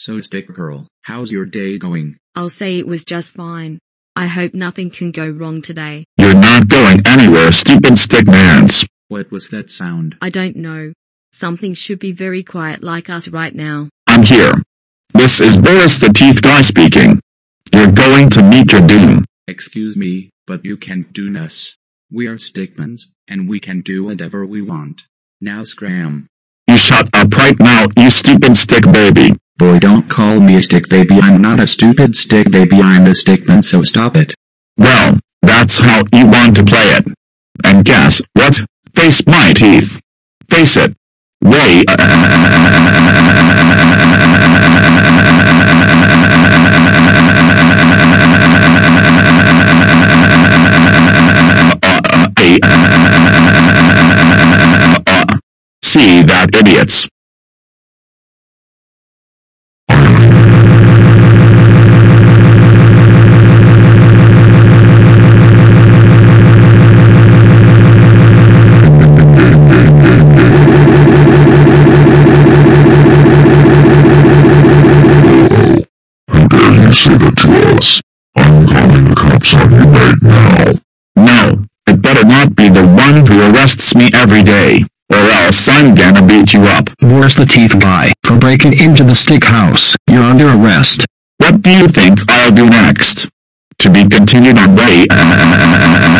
So Stick Girl, how's your day going? I'll say it was just fine. I hope nothing can go wrong today. You're not going anywhere, stupid stick stickmans. What was that sound? I don't know. Something should be very quiet like us right now. I'm here. This is Boris the Teeth Guy speaking. You're going to meet your doom. Excuse me, but you can't do us. We are Stickmans, and we can do whatever we want. Now scram. You shut up right now, you stupid stick baby. Boy don't call me a stick baby I'm not a stupid stick baby I'm a stick stickman so stop it. Well, that's how you want to play it. And guess what? Face my teeth. Face it. Way. Dare you say that to us? I'm calling the cops on you right now. No, it better not be the one who arrests me every day, or else I'm gonna beat you up. Boris the Teeth Guy, for breaking into the stick house. You're under arrest. What do you think I'll do next? To be continued on way. Uh, uh, uh,